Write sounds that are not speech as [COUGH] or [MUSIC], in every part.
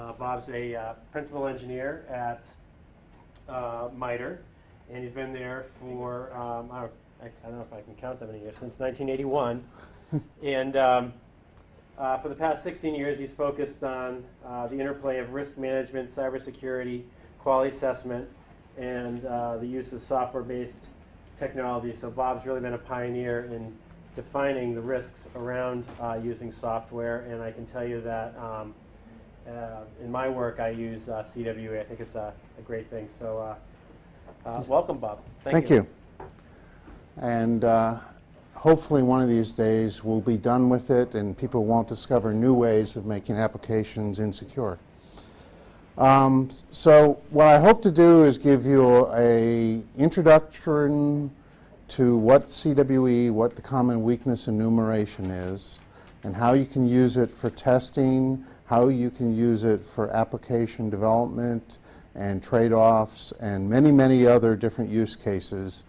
Uh, Bob's a uh, principal engineer at uh, MITRE, and he's been there for, um, I, don't, I, I don't know if I can count that many years, since 1981. [LAUGHS] and um, uh, for the past 16 years, he's focused on uh, the interplay of risk management, cybersecurity, quality assessment, and uh, the use of software-based technology. So Bob's really been a pioneer in defining the risks around uh, using software, and I can tell you that um, uh, in my work I use uh, CWE. I think it's a, a great thing. So uh, uh, welcome, Bob. Thank, you. And uh, hopefully one of these days we'll be done with it and people won't discover new ways of making applications insecure. Um, so what I hope to do is give you a introduction to what CWE, what the common weakness enumeration is, and how you can use it for testing, how you can use it for application development and trade-offs and many, many other different use cases.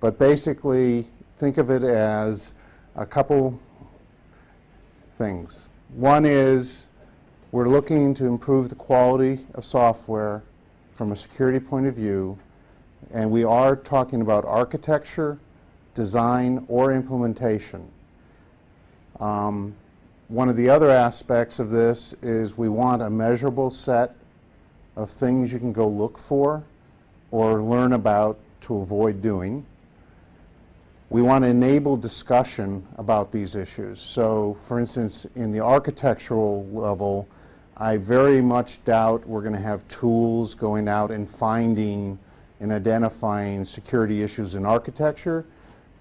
But basically, think of it as a couple things. One is we're looking to improve the quality of software from a security point of view, and we are talking about architecture, design, or implementation. Um, one of the other aspects of this is we want a measurable set of things you can go look for or learn about to avoid doing. We want to enable discussion about these issues. So, for instance, in the architectural level, I very much doubt we're going to have tools going out and finding and identifying security issues in architecture,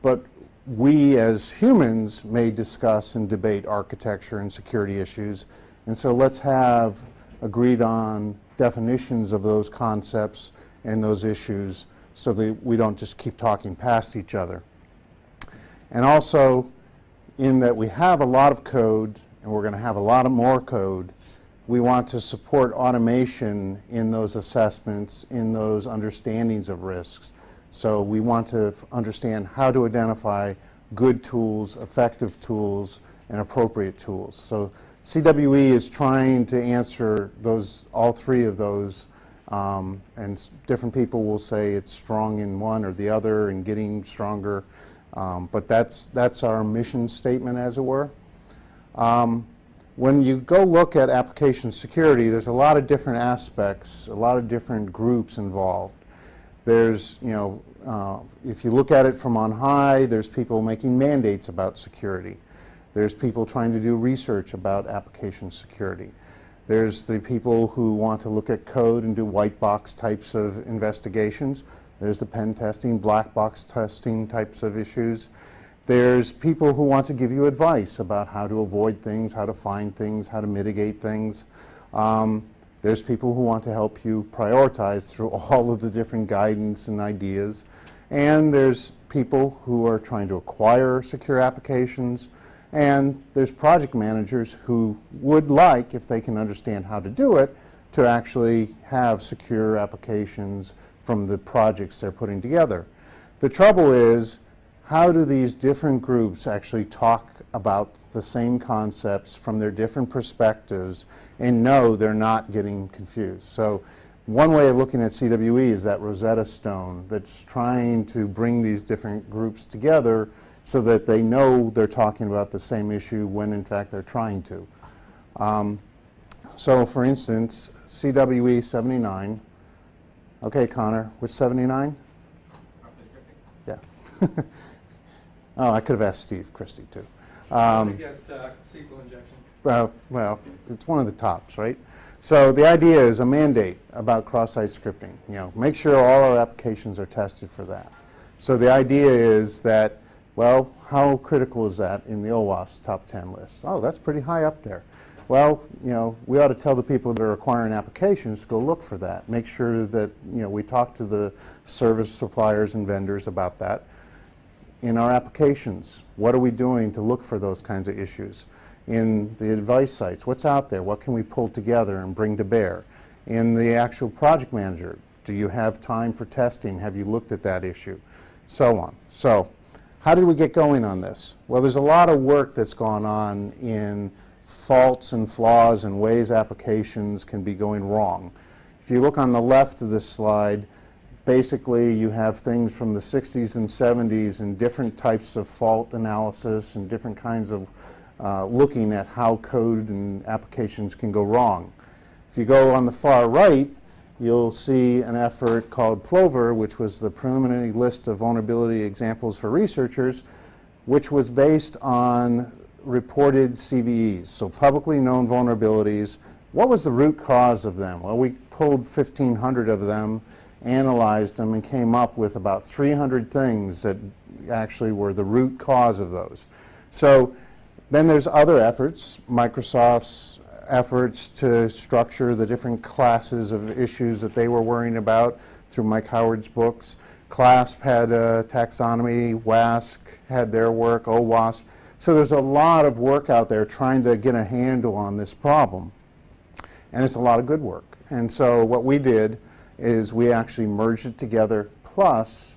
but we as humans may discuss and debate architecture and security issues. And so let's have agreed on definitions of those concepts and those issues so that we don't just keep talking past each other. And also, in that we have a lot of code and we're going to have a lot of more code, we want to support automation in those assessments, in those understandings of risks. So we want to understand how to identify good tools, effective tools, and appropriate tools. So CWE is trying to answer those, all three of those, um, and different people will say it's strong in one or the other and getting stronger. Um, but that's, that's our mission statement, as it were. Um, when you go look at application security, there's a lot of different aspects, a lot of different groups involved. There's, you know, uh, if you look at it from on high, there's people making mandates about security. There's people trying to do research about application security. There's the people who want to look at code and do white box types of investigations. There's the pen testing, black box testing types of issues. There's people who want to give you advice about how to avoid things, how to find things, how to mitigate things. Um, there's people who want to help you prioritize through [LAUGHS] all of the different guidance and ideas. And there's people who are trying to acquire secure applications. And there's project managers who would like, if they can understand how to do it, to actually have secure applications from the projects they're putting together. The trouble is, how do these different groups actually talk about the same concepts from their different perspectives and know they're not getting confused? So one way of looking at CWE is that Rosetta Stone that's trying to bring these different groups together so that they know they're talking about the same issue when in fact they're trying to. Um, so for instance, CWE 79. Okay, Connor, which 79? Yeah. [LAUGHS] oh, I could have asked Steve Christey too. Um, uh, SQL injection. Well, well, it's one of the tops, right? So the idea is a mandate about cross-site scripting. You know, make sure all our applications are tested for that. So the idea is that, well, how critical is that in the OWASP top 10 list? Oh, that's pretty high up there. Well, you know, we ought to tell the people that are acquiring applications to go look for that. Make sure that, you know, we talk to the service suppliers and vendors about that. In our applications, what are we doing to look for those kinds of issues? in the advice sites. What's out there? What can we pull together and bring to bear? In the actual project manager, do you have time for testing? Have you looked at that issue? So on. So how did we get going on this? Well, there's a lot of work that's gone on in faults and flaws and ways applications can be going wrong. If you look on the left of this slide, basically you have things from the 60s and 70s and different types of fault analysis and different kinds of uh, looking at how code and applications can go wrong. If you go on the far right, you'll see an effort called Plover, which was the preliminary list of vulnerability examples for researchers, which was based on reported CVEs, so publicly known vulnerabilities. What was the root cause of them? Well, we pulled 1,500 of them, analyzed them, and came up with about 300 things that actually were the root cause of those. So then there's other efforts, Microsoft's efforts to structure the different classes of issues that they were worrying about through Mike Howard's books. CLASP had a taxonomy, WASC had their work, OWASP. So there's a lot of work out there trying to get a handle on this problem. And it's a lot of good work. And so what we did is we actually merged it together, plus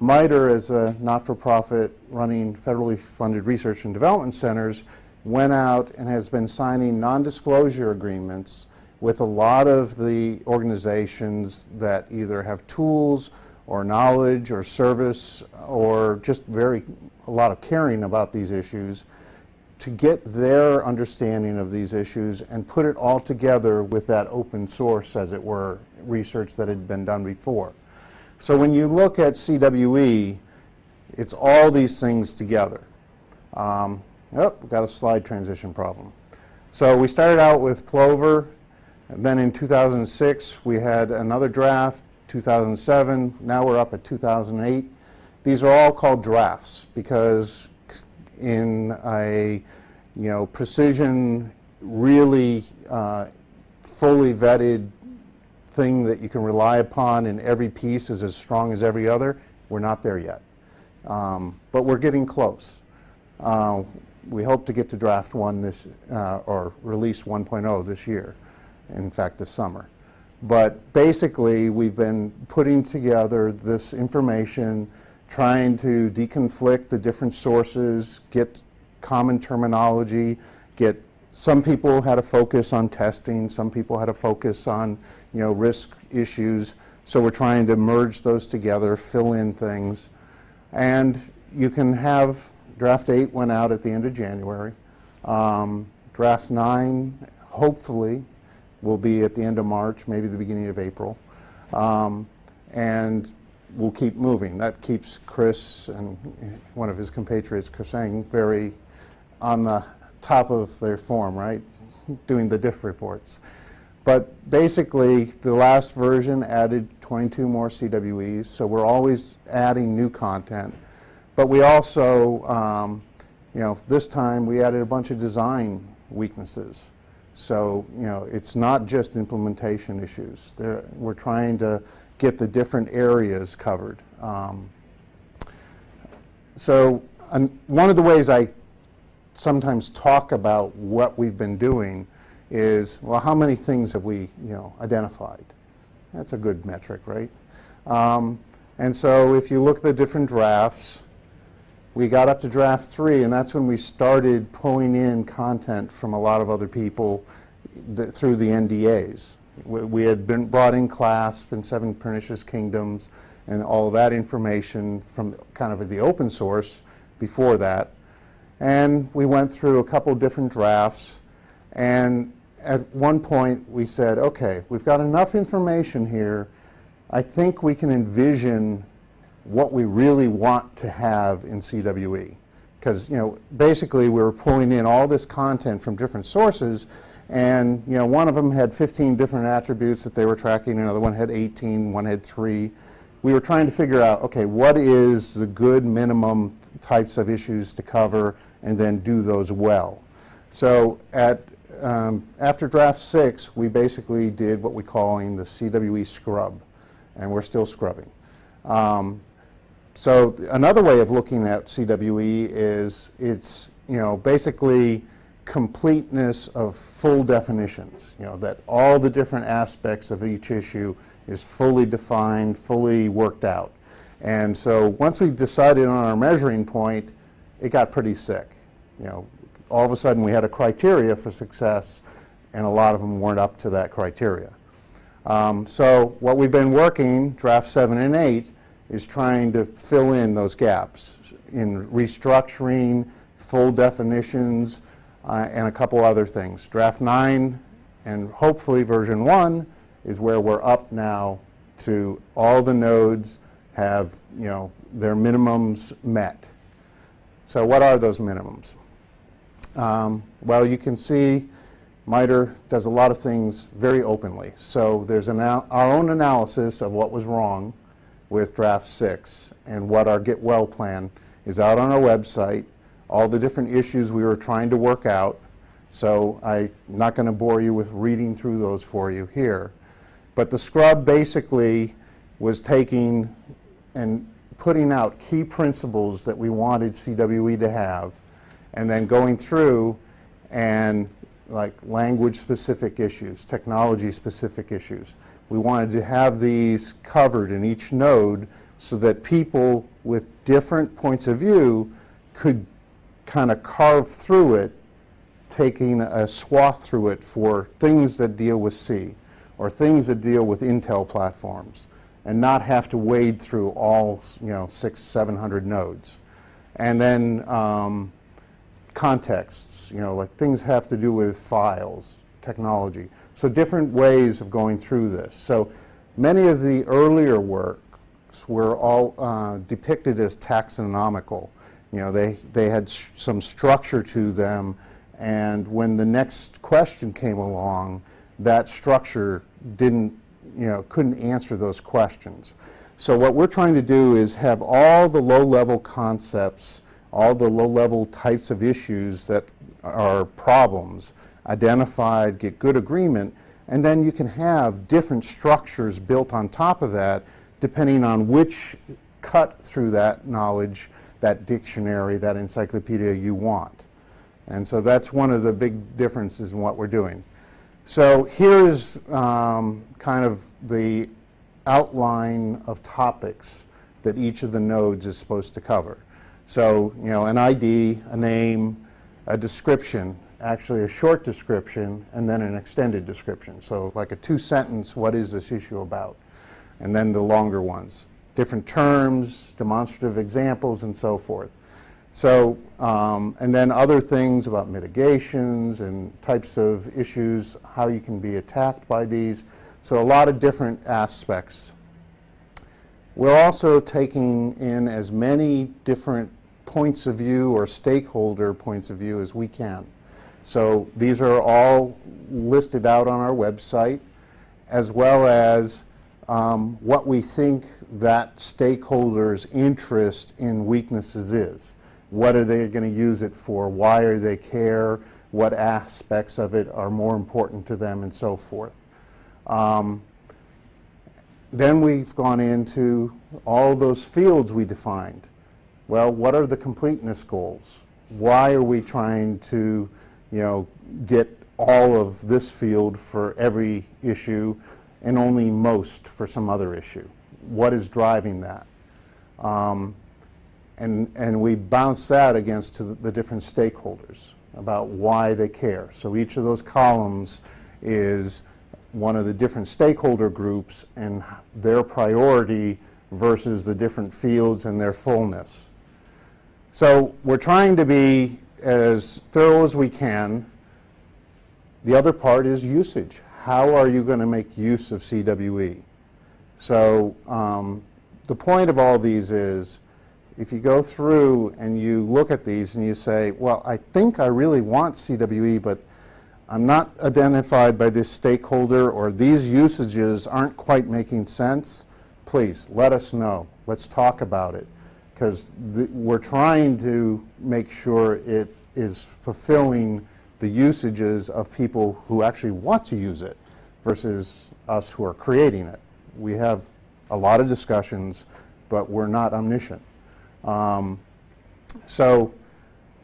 MITRE as a not-for-profit running federally funded research and development centers went out and has been signing non-disclosure agreements with a lot of the organizations that either have tools or knowledge or service or just very a lot of caring about these issues to get their understanding of these issues and put it all together with that open source, as it were, research that had been done before. So when you look at CWE, it's all these things together. Um, oh, we've got a slide transition problem. So we started out with Plover, and then in 2006 we had another draft, 2007, now we're up at 2008. These are all called drafts because in a you know precision, really uh, fully vetted thing that you can rely upon and every piece is as strong as every other, we're not there yet. Um, but we're getting close. Uh, we hope to get to draft one this, uh, or release 1.0 this year, in fact this summer. But basically we've been putting together this information, trying to deconflict the different sources, get common terminology, get some people had a focus on testing, some people had a focus on you know, risk issues. So we're trying to merge those together, fill in things. And you can have, draft 8 went out at the end of January. Um, draft 9, hopefully, will be at the end of March, maybe the beginning of April. Um, and we'll keep moving. That keeps Chris and one of his compatriots, Sang, very on the top of their form, right? Doing the diff reports. But basically, the last version added 22 more CWEs, so we're always adding new content. But we also, um, you know, this time we added a bunch of design weaknesses. So, you know, it's not just implementation issues. There, we're trying to get the different areas covered. Um, so, one of the ways I sometimes talk about what we've been doing is, well, how many things have we, you know, identified? That's a good metric, right? Um, and so if you look at the different drafts, we got up to draft three, and that's when we started pulling in content from a lot of other people th through the NDAs. We, we, had been brought in CLASP and Seven Pernicious Kingdoms and all that information from kind of the open source before that. And we went through a couple different drafts, and at one point we said, okay, we've got enough information here. I think we can envision what we really want to have in CWE. Because, you know, basically we were pulling in all this content from different sources, and, you know, one of them had 15 different attributes that they were tracking, another one had 18, one had three. We were trying to figure out, okay, what is the good minimum types of issues to cover, and then do those well. So at um, after draft six, we basically did what we're calling the CWE scrub, and we're still scrubbing. Um, so another way of looking at CWE is it's you know basically completeness of full definitions. You know that all the different aspects of each issue is fully defined, fully worked out. And so once we decided on our measuring point, it got pretty sick. You know, all of a sudden we had a criteria for success, and a lot of them weren't up to that criteria. Um, so what we've been working, draft seven and eight, is trying to fill in those gaps in restructuring, full definitions, uh, and a couple other things. Draft nine and hopefully version one is where we're up now to all the nodes have, you know, their minimums met. So what are those minimums? Um, well, you can see MITRE does a lot of things very openly. So there's an our own analysis of what was wrong with draft six and what our get well plan is out on our website, all the different issues we were trying to work out. So I'm not going to bore you with reading through those for you here. But the scrub basically was taking and putting out key principles that we wanted CWE to have and then going through and like language specific issues, technology specific issues. We wanted to have these covered in each node so that people with different points of view could kind of carve through it, taking a swath through it for things that deal with C or things that deal with Intel platforms and not have to wade through all you know six, seven hundred nodes. And then um, contexts, you know, like things have to do with files, technology. So different ways of going through this. So many of the earlier works were all uh, depicted as taxonomical. You know, they, they had some structure to them, and when the next question came along, that structure didn't, you know, couldn't answer those questions. So what we're trying to do is have all the low-level concepts all the low-level types of issues that are problems identified, get good agreement, and then you can have different structures built on top of that depending on which cut through that knowledge, that dictionary, that encyclopedia you want. And so that's one of the big differences in what we're doing. So here's um, kind of the outline of topics that each of the nodes is supposed to cover. So, you know, an ID, a name, a description, actually a short description, and then an extended description. So, like a two sentence, what is this issue about? And then the longer ones. Different terms, demonstrative examples, and so forth. So, um, and then other things about mitigations and types of issues, how you can be attacked by these. So, a lot of different aspects we're also taking in as many different points of view or stakeholder points of view as we can. So these are all listed out on our website, as well as um, what we think that stakeholder's interest in weaknesses is. What are they going to use it for? Why are they care? What aspects of it are more important to them, and so forth. Um, then we've gone into all those fields we defined. Well, what are the completeness goals? Why are we trying to, you know, get all of this field for every issue and only most for some other issue? What is driving that? Um, and, and we bounce that against the, the different stakeholders about why they care. So each of those columns is one of the different stakeholder groups and their priority versus the different fields and their fullness. So we're trying to be as thorough as we can. The other part is usage. How are you going to make use of CWE? So um, the point of all these is if you go through and you look at these and you say, well, I think I really want CWE, but I'm not identified by this stakeholder or these usages aren't quite making sense, please let us know. Let's talk about it because we're trying to make sure it is fulfilling the usages of people who actually want to use it versus us who are creating it. We have a lot of discussions, but we're not omniscient. Um, so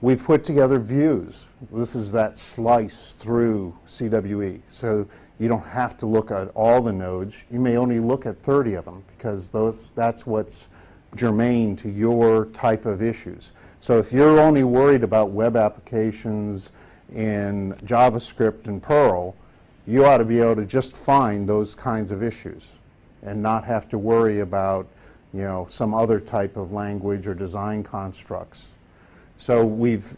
We've put together views. This is that slice through CWE. So you don't have to look at all the nodes. You may only look at 30 of them because those, that's what's germane to your type of issues. So if you're only worried about web applications in JavaScript and Perl, you ought to be able to just find those kinds of issues and not have to worry about you know, some other type of language or design constructs. So we've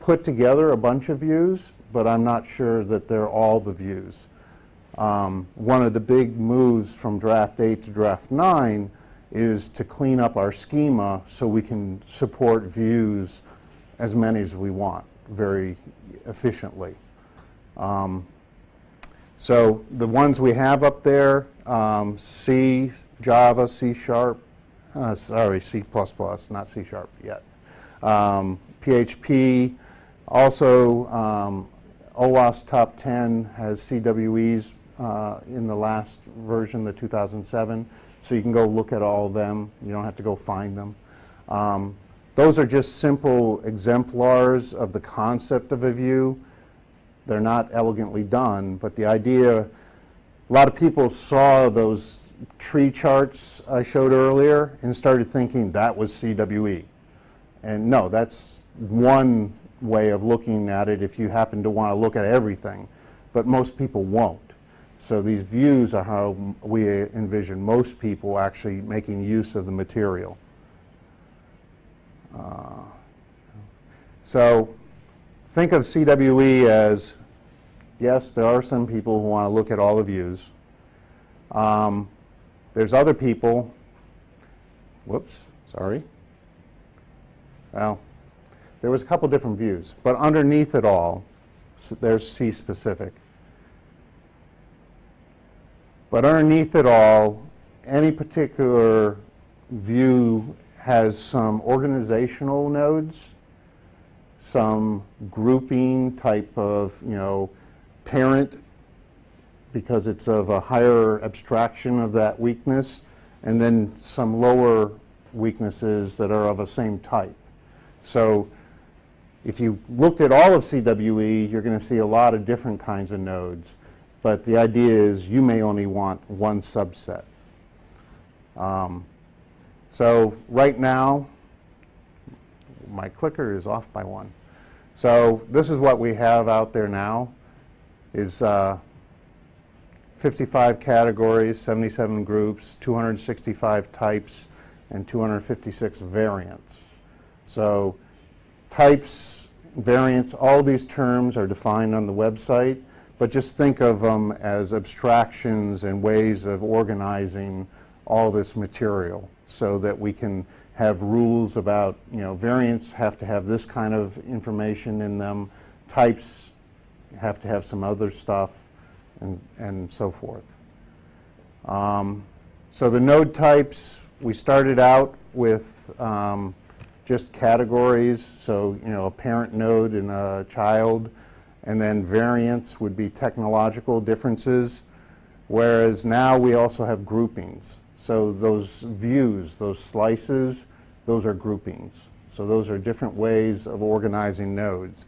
put together a bunch of views, but I'm not sure that they're all the views. Um, one of the big moves from draft 8 to draft 9 is to clean up our schema so we can support views as many as we want very efficiently. Um, so the ones we have up there, um, C, Java, C Sharp, uh, sorry, C++, not C Sharp yet. Um, PHP, also um, OWASP Top 10 has CWEs uh, in the last version, the 2007. So you can go look at all of them. You don't have to go find them. Um, those are just simple exemplars of the concept of a view. They're not elegantly done, but the idea, lot of people saw those tree charts I showed earlier and started thinking that was CWE. And no, that's one way of looking at it if you happen to want to look at everything, but most people won't. So these views are how we envision most people actually making use of the material. Uh, so think of CWE as, yes, there are some people who want to look at all the views. Um, there's other people, whoops, sorry. Well, there was a couple different views, but underneath it all, there's C specific. But underneath it all, any particular view has some organizational nodes, some grouping type of, you know, parent because it's of a higher abstraction of that weakness, and then some lower weaknesses that are of a same type. So if you looked at all of CWE, you're going to see a lot of different kinds of nodes. But the idea is you may only want one subset. Um, so right now, my clicker is off by one. So this is what we have out there now is uh, 55 categories, 77 groups, 265 types, and 256 variants. So types, variants, all these terms are defined on the website but just think of them as abstractions and ways of organizing all this material so that we can have rules about, you know, variants have to have this kind of information in them, types have to have some other stuff, and, and so forth. Um, so the node types, we started out with um, just categories, so, you know, a parent node and a child, and then variants would be technological differences, whereas now we also have groupings. So those views, those slices, those are groupings. So those are different ways of organizing nodes.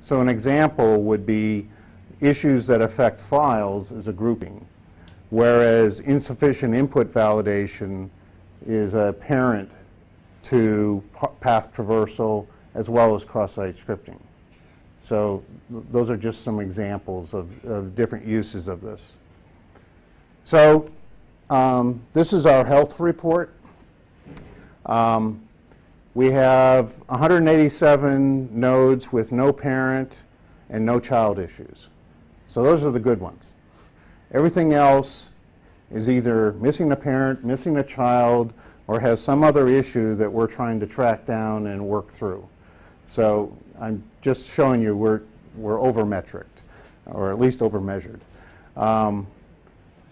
So an example would be issues that affect files as a grouping, whereas insufficient input validation is a parent to path traversal as well as cross-site scripting. So th those are just some examples of, of different uses of this. So um, this is our health report. Um, we have 187 nodes with no parent and no child issues. So those are the good ones. Everything else is either missing a parent, missing a child, or has some other issue that we're trying to track down and work through. So I'm just showing you we're, we're over-metriced, or at least over-measured. Um,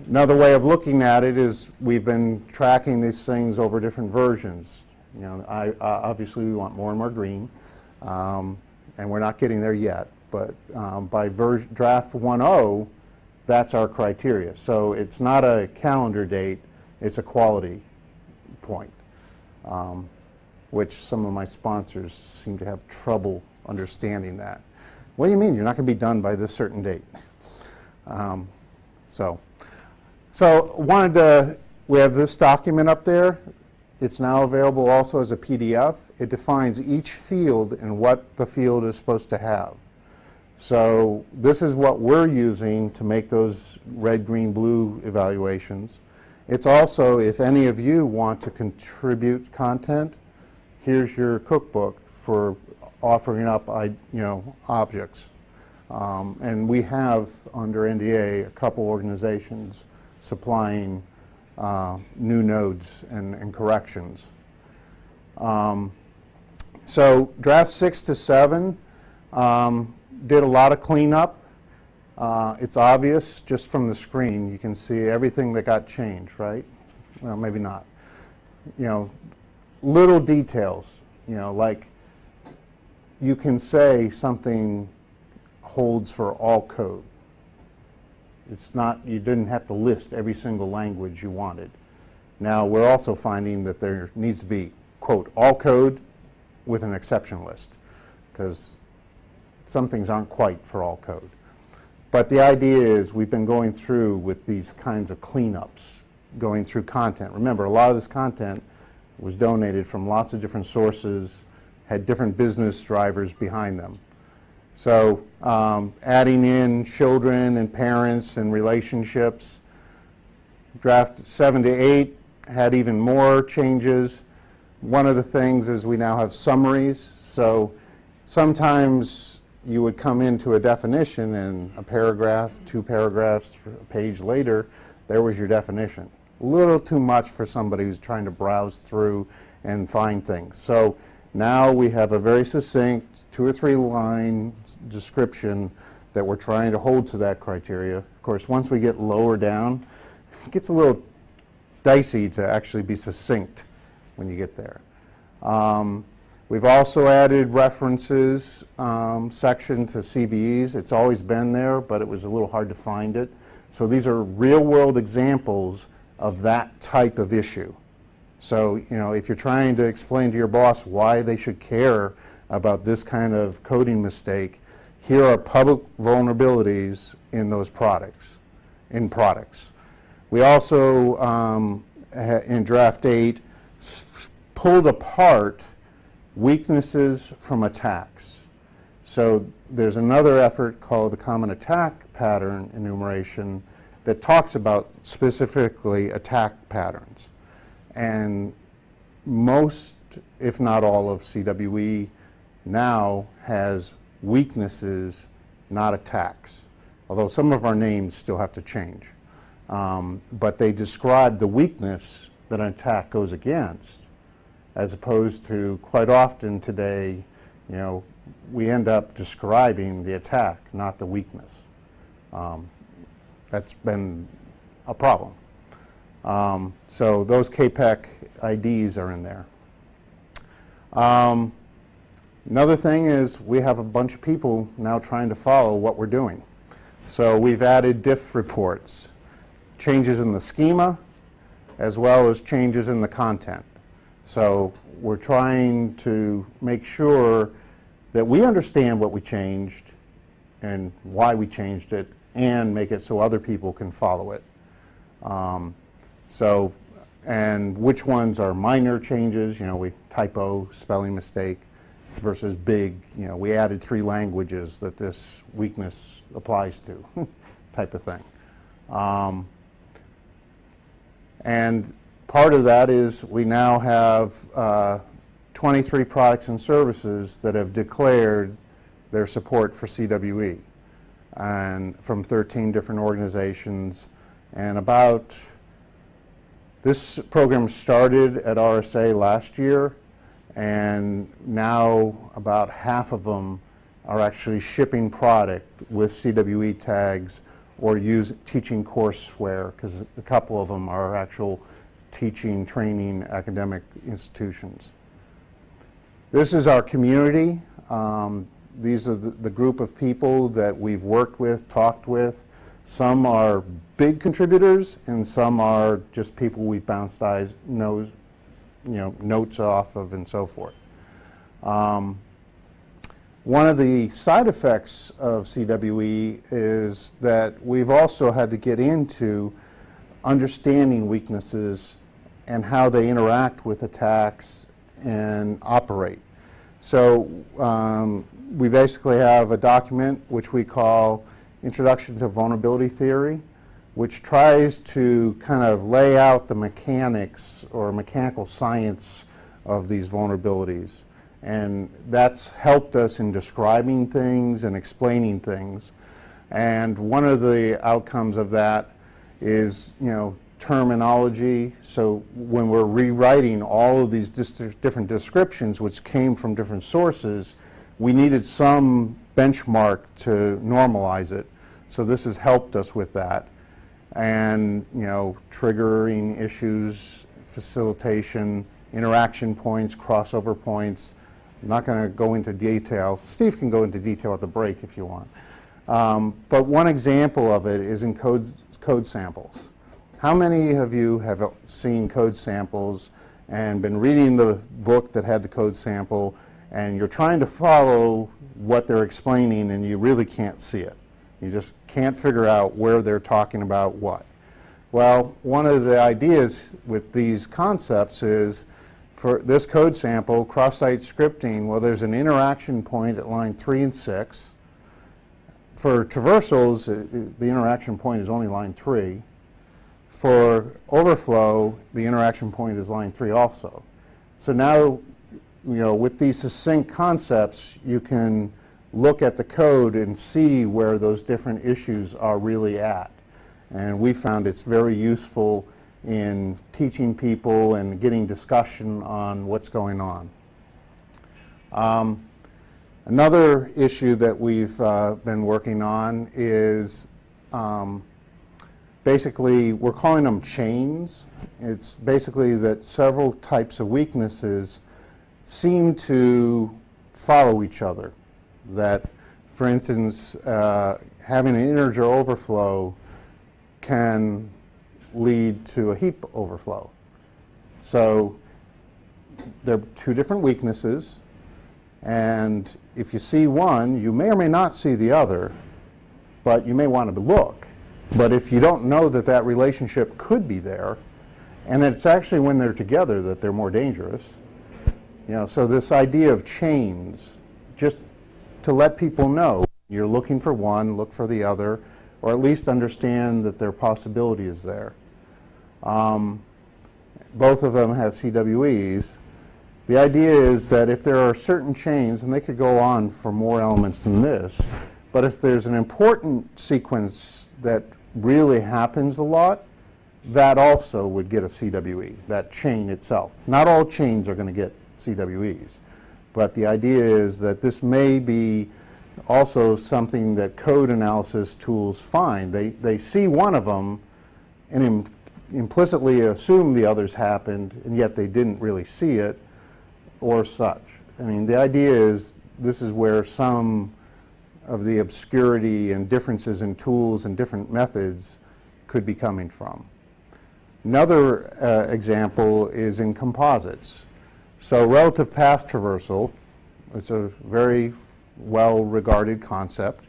another way of looking at it is we've been tracking these things over different versions. You know, I, obviously we want more and more green, um, and we're not getting there yet. But um, by draft 1.0, that's our criteria. So it's not a calendar date, it's a quality point. Um, which some of my sponsors seem to have trouble understanding that. What do you mean you're not going to be done by this certain date? Um, so, so wanted to. We have this document up there. It's now available also as a PDF. It defines each field and what the field is supposed to have. So this is what we're using to make those red, green, blue evaluations. It's also, if any of you want to contribute content, here's your cookbook for offering up, you know, objects. Um, And we have, under NDA, a couple organizations supplying uh, new nodes and and corrections. Um, So draft six to seven um, did a lot of cleanup. Uh, It's obvious just from the screen, you can see everything that got changed, right? Well, maybe not. You know, little details, you know, like you can say something holds for all code. It's not, you didn't have to list every single language you wanted. Now, we're also finding that there needs to be, quote, all code with an exception list, because some things aren't quite for all code. But the idea is we've been going through with these kinds of cleanups, going through content. Remember, a lot of this content was donated from lots of different sources, had different business drivers behind them. So um, adding in children and parents and relationships. Draft seven to eight had even more changes. One of the things is we now have summaries. So sometimes you would come into a definition and a paragraph, two paragraphs, a page later, there was your definition. A little too much for somebody who's trying to browse through and find things. So now we have a very succinct two or three line description that we're trying to hold to that criteria. Of course, once we get lower down, it gets a little dicey to actually be succinct when you get there. Um, We've also added references um, section to CVEs. It's always been there, but it was a little hard to find it. So these are real-world examples of that type of issue. So, you know, if you're trying to explain to your boss why they should care about this kind of coding mistake, here are public vulnerabilities in those products, in products. We also, um, in draft eight, pulled apart weaknesses from attacks. So there's another effort called the Common Attack Pattern Enumeration that talks about specifically attack patterns. And most, if not all, of CWE now has weaknesses, not attacks. Although some of our names still have to change. Um, but they describe the weakness that an attack goes against, as opposed to quite often today, you know, we end up describing the attack, not the weakness. Um, that's been a problem. Um, so those CAPEC IDs are in there. Um, another thing is we have a bunch of people now trying to follow what we're doing. So we've added diff reports, changes in the schema, as well as changes in the content. So we're trying to make sure that we understand what we changed and why we changed it, and make it so other people can follow it. Um, so, and which ones are minor changes, you know, we typo, spelling mistake, versus big, you know, we added three languages that this weakness applies to, [LAUGHS] type of thing. Um, and part of that is we now have uh, 23 products and services that have declared their support for CWE and from 13 different organizations and about this program started at RSA last year and now about half of them are actually shipping product with CWE tags or use teaching courseware because a couple of them are actual teaching, training, academic institutions. This is our community. Um, these are the, the group of people that we've worked with, talked with. Some are big contributors, and some are just people we've bounced eyes, nose, you know, notes off of, and so forth. Um, one of the side effects of CWE is that we've also had to get into understanding weaknesses and how they interact with attacks and operate. So um, we basically have a document which we call Introduction to Vulnerability Theory, which tries to kind of lay out the mechanics or mechanical science of these vulnerabilities. And that's helped us in describing things and explaining things. And one of the outcomes of that is, you know, terminology. So when we're rewriting all of these different descriptions, which came from different sources, we needed some benchmark to normalize it. So this has helped us with that. And, you know, triggering issues, facilitation, interaction points, crossover points. I'm not going to go into detail. Steve can go into detail at the break if you want. Um, but one example of it is in code, code samples. How many of you have seen code samples and been reading the book that had the code sample and you're trying to follow what they're explaining and you really can't see it? You just can't figure out where they're talking about what. Well, one of the ideas with these concepts is for this code sample, cross-site scripting, well, there's an interaction point at line 3 and 6. For traversals, the interaction point is only line 3. For overflow, the interaction point is line 3 also. So now, you know, with these succinct concepts, you can look at the code and see where those different issues are really at. And we found it's very useful in teaching people and getting discussion on what's going on. Um, another issue that we've uh, been working on is um, basically, we're calling them chains. It's basically that several types of weaknesses seem to follow each other. That, for instance, uh, having an integer overflow can lead to a heap overflow. So there are two different weaknesses, and if you see one, you may or may not see the other, but you may want to look. But if you don't know that that relationship could be there, and it's actually when they're together that they're more dangerous, you know, so this idea of chains, just to let people know you're looking for one, look for the other, or at least understand that their possibility is there. Um, both of them have CWEs. The idea is that if there are certain chains, and they could go on for more elements than this, but if there's an important sequence that really happens a lot, that also would get a CWE, that chain itself. Not all chains are going to get CWEs, but the idea is that this may be also something that code analysis tools find. They, they see one of them and Im implicitly assume the others happened, and yet they didn't really see it or such. I mean, the idea is this is where some of the obscurity and differences in tools and different methods could be coming from. Another uh, example is in composites. So relative path traversal, it's a very well-regarded concept,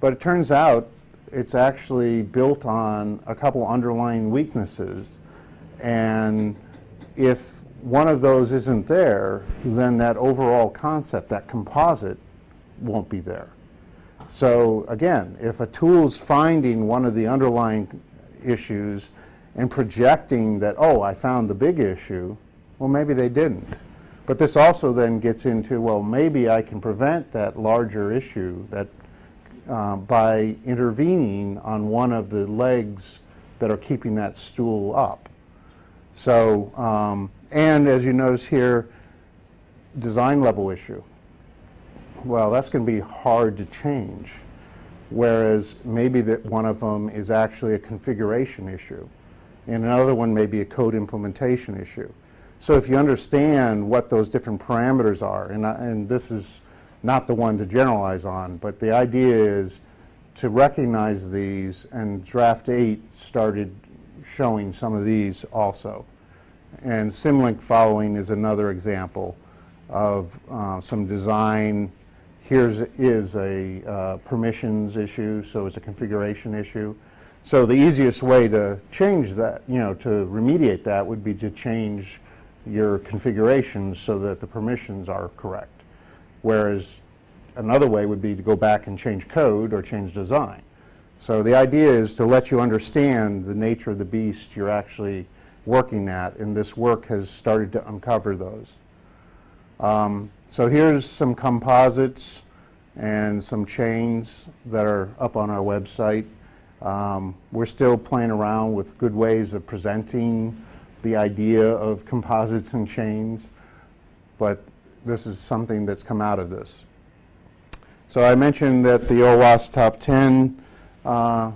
but it turns out it's actually built on a couple underlying weaknesses, and if one of those isn't there, then that overall concept, that composite, won't be there. So again, if a tool is finding one of the underlying issues and projecting that, oh, I found the big issue, well, maybe they didn't. But this also then gets into, well, maybe I can prevent that larger issue that uh, by intervening on one of the legs that are keeping that stool up. So, um, and as you notice here, design level issue well, that's going to be hard to change. Whereas maybe that one of them is actually a configuration issue, and another one may be a code implementation issue. So if you understand what those different parameters are, and, and this is not the one to generalize on, but the idea is to recognize these, and Draft 8 started showing some of these also. And Symlink following is another example of uh, some design Here's is a uh, permissions issue, so it's a configuration issue. So the easiest way to change that, you know, to remediate that would be to change your configurations so that the permissions are correct. Whereas another way would be to go back and change code or change design. So the idea is to let you understand the nature of the beast you're actually working at, and this work has started to uncover those. Um, so here's some composites and some chains that are up on our website. Um, we're still playing around with good ways of presenting the idea of composites and chains, but this is something that's come out of this. So I mentioned that the OWASP Top 10 uh,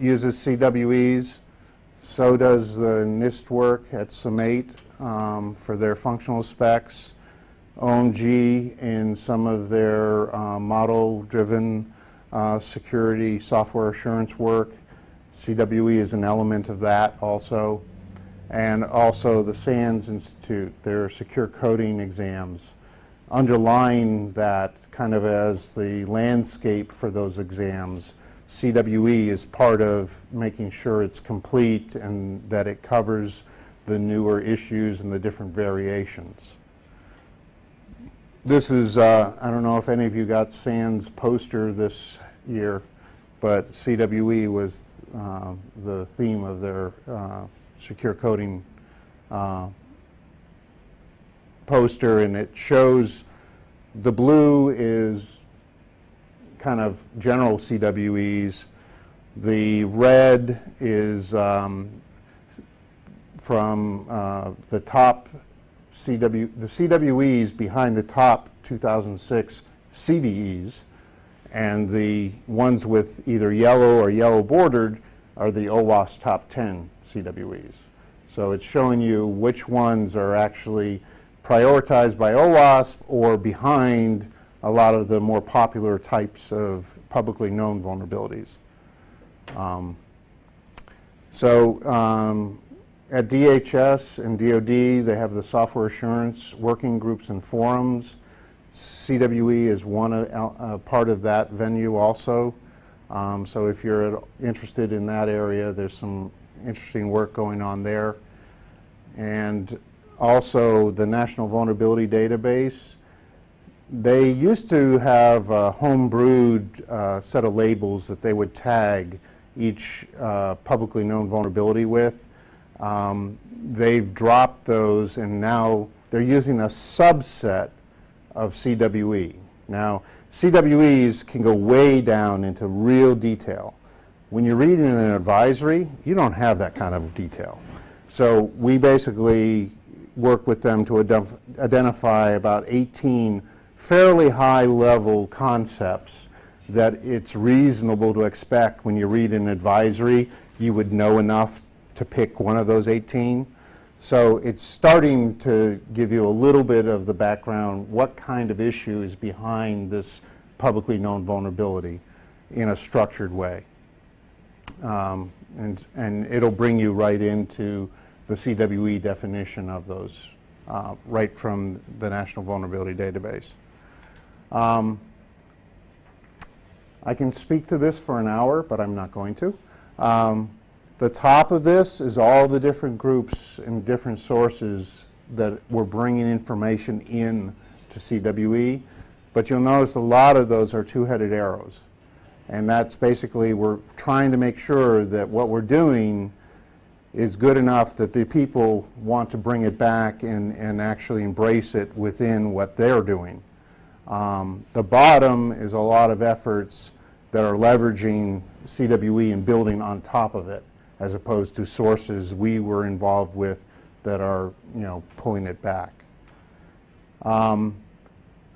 uses CWEs. So does the NIST work at SAMATE um, for their functional specs. OMG in some of their uh, model-driven uh, security software assurance work. CWE is an element of that also. And also the SANS Institute, their secure coding exams. Underlying that kind of as the landscape for those exams, CWE is part of making sure it's complete and that it covers the newer issues and the different variations. This is, uh, I don't know if any of you got SANS poster this year, but CWE was uh, the theme of their uh, secure coding uh, poster, and it shows the blue is kind of general CWEs. The red is um, from uh, the top CW, the CWEs behind the top 2006 CVEs, and the ones with either yellow or yellow bordered are the OWASP top 10 CWEs. So it's showing you which ones are actually prioritized by OWASP or behind a lot of the more popular types of publicly known vulnerabilities. Um, so um, at DHS and DoD, they have the software assurance working groups and forums. CWE is one uh, uh, part of that venue also. Um, so if you're interested in that area, there's some interesting work going on there. And also the National Vulnerability Database. They used to have a home-brewed uh, set of labels that they would tag each uh, publicly known vulnerability with. Um, they've dropped those and now they're using a subset of CWE. Now, CWEs can go way down into real detail. When you're reading an advisory, you don't have that kind of detail. So we basically work with them to identify about 18 fairly high level concepts that it's reasonable to expect when you read an advisory you would know enough to pick one of those 18. So it's starting to give you a little bit of the background, what kind of issue is behind this publicly known vulnerability in a structured way. Um, and, and it'll bring you right into the CWE definition of those uh, right from the National Vulnerability Database. Um, I can speak to this for an hour, but I'm not going to. Um, the top of this is all the different groups and different sources that we're bringing information in to CWE, but you'll notice a lot of those are two-headed arrows. And that's basically we're trying to make sure that what we're doing is good enough that the people want to bring it back and, and actually embrace it within what they're doing. Um, the bottom is a lot of efforts that are leveraging CWE and building on top of it, as opposed to sources we were involved with that are, you know, pulling it back. Um,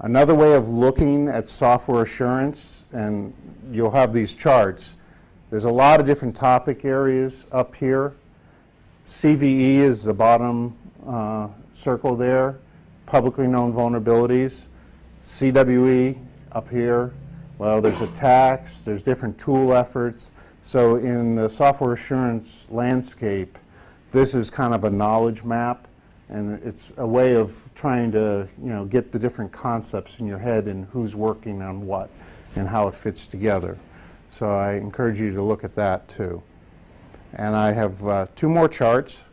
another way of looking at software assurance, and you'll have these charts, there's a lot of different topic areas up here. CVE is the bottom uh, circle there, publicly known vulnerabilities. CWE up here, well, there's attacks, there's different tool efforts. So in the software assurance landscape, this is kind of a knowledge map, and it's a way of trying to, you know, get the different concepts in your head and who's working on what and how it fits together. So I encourage you to look at that too. And I have uh, two more charts.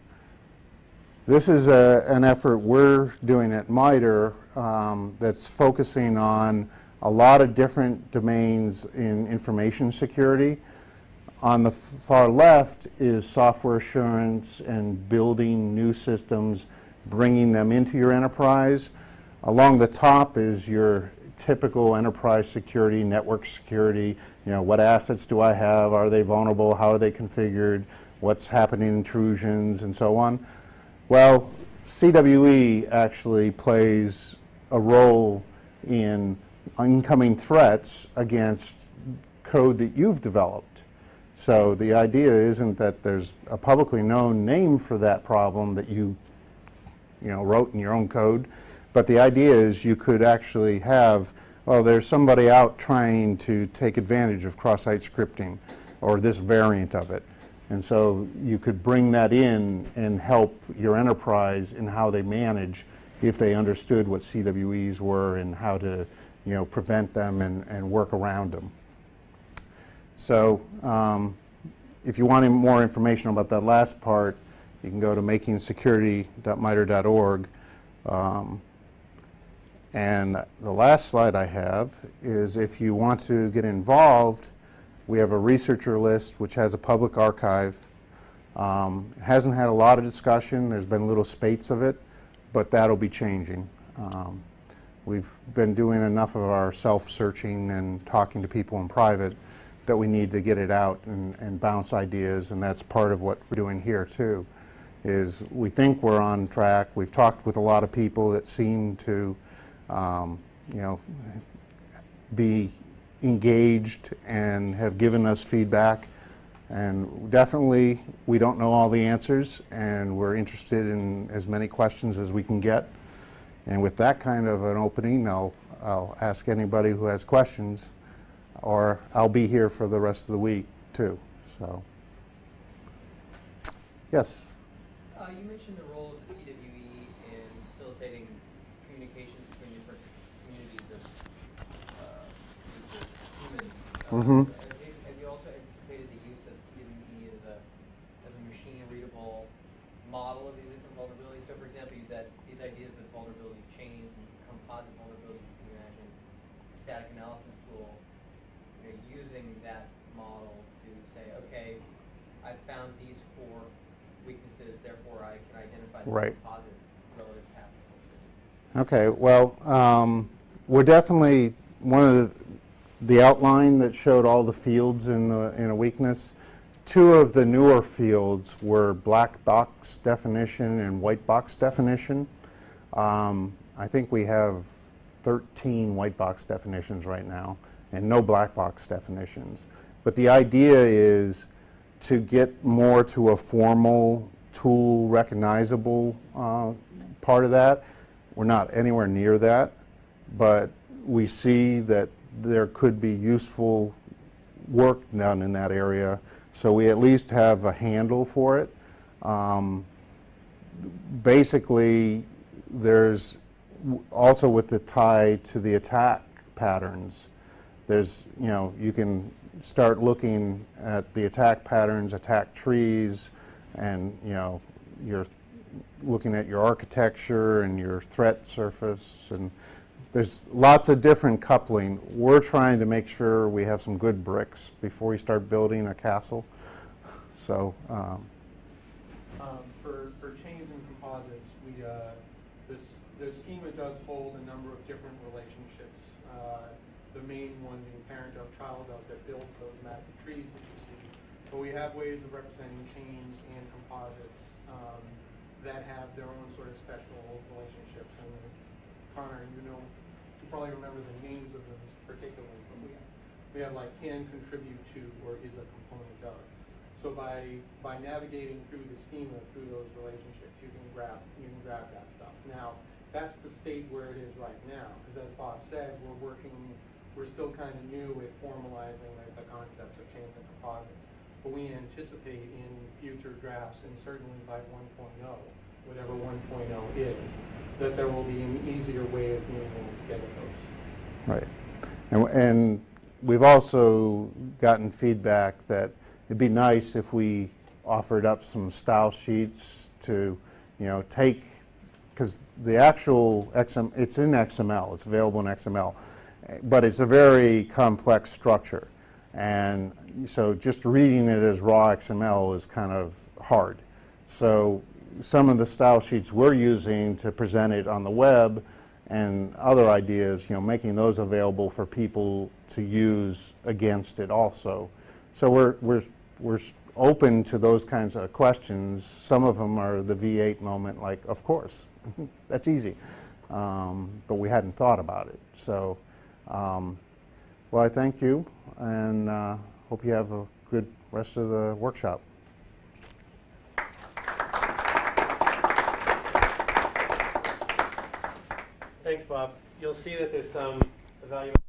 This is a, an effort we're doing at MITRE um, that's focusing on a lot of different domains in information security. On the far left is software assurance and building new systems, bringing them into your enterprise. Along the top is your typical enterprise security, network security. You know, what assets do I have? Are they vulnerable? How are they configured? What's happening, intrusions, and so on. Well, CWE actually plays a role in incoming threats against code that you've developed. So the idea isn't that there's a publicly known name for that problem that you, you know, wrote in your own code, but the idea is you could actually have, well, there's somebody out trying to take advantage of cross-site scripting or this variant of it. And so you could bring that in and help your enterprise in how they manage if they understood what CWEs were and how to, you know, prevent them and, and work around them. So um, if you want more information about that last part, you can go to makingsecurity.mitre.org. Um, and the last slide I have is if you want to get involved, we have a researcher list which has a public archive. Um, hasn't had a lot of discussion. There's been little spates of it, but that'll be changing. Um, we've been doing enough of our self-searching and talking to people in private that we need to get it out and, and bounce ideas, and that's part of what we're doing here too. Is we think we're on track. We've talked with a lot of people that seem to, um, you know, be engaged and have given us feedback. And definitely, we don't know all the answers, and we're interested in as many questions as we can get. And with that kind of an opening, I'll, I'll ask anybody who has questions, or I'll be here for the rest of the week too. So, yes. Uh, you mentioned the role of the CWE in facilitating communications between different communities of uh, humans. Mhm. Have you- have you also anticipated the use of CWE as a, as a machine-readable model of these different vulnerabilities? So for example, you- that these ideas of vulnerability chains and composite vulnerability, you can imagine a static analysis tool, you know, using that model to say, okay, I found these four weaknesses, therefore I can identify this Right. composite relative path. Okay, well, um, we're definitely, one of the, the outline that showed all the fields in, the, in a weakness, two of the newer fields were black box definition and white box definition. Um, I think we have 13 white box definitions right now and no black box definitions. But the idea is to get more to a formal tool recognizable uh, part of that. We're not anywhere near that, but we see that there could be useful work done in that area, so we at least have a handle for it. Um, basically, there's also with the tie to the attack patterns, there's, you know, you can start looking at the attack patterns, attack trees, and, you know, you're looking at your architecture and your threat surface, and there's lots of different coupling. We're trying to make sure we have some good bricks before we start building a castle. So, um, Um, For, for chains and composites, we, uh, this, the schema does hold a number of different relationships. Uh, The main one being parent of, child of, that builds those massive trees that you see. But we have ways of representing chains and composites um, that have their own sort of special relationships. And Connor, you know, you probably remember the names of them particularly, but we, we have like can contribute to or is a component of. So by, by navigating through the schema, through those relationships, you can grab, you can grab that stuff. Now, that's the state where it is right now, because as Bob said, we're working, we're still kind of new at formalizing like, the concepts of chains and composites. But we anticipate in future drafts, and certainly by 1.0, whatever 1.0 is, that there will be an easier way of being able to get those. Right. And, and we've also gotten feedback that it'd be nice if we offered up some style sheets to, you know, take, because the actual XM, it's in XML, it's available in XML, but it's a very complex structure. And so just reading it as raw XML is kind of hard. So some of the style sheets we're using to present it on the web and other ideas, you know, making those available for people to use against it also. So we're, we're, we're open to those kinds of questions. Some of them are the V8 moment, like, of course, [LAUGHS] that's easy. Um, but we hadn't thought about it. So, um, well, I thank you and uh, hope you have a good rest of the workshop. Thanks, Bob. You'll see that there's some evaluation